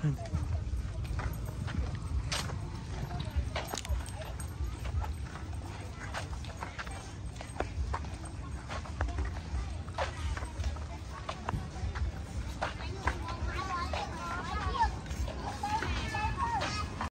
看